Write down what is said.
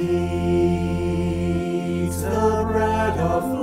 eats the bread of life.